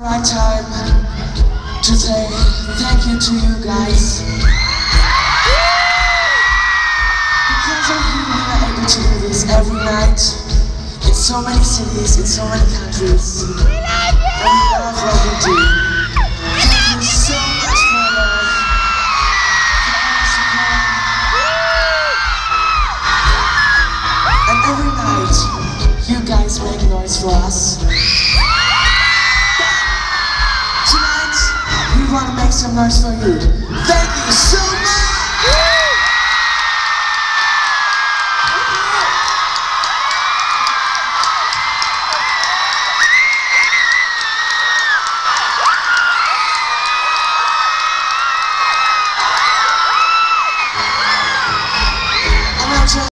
Right time to say thank you to you guys. Because of you, we are able to do this every night in so many cities, in so many countries. And we love what we do. Thank you so much for love. And every night, you guys make noise for us. To make some noise for you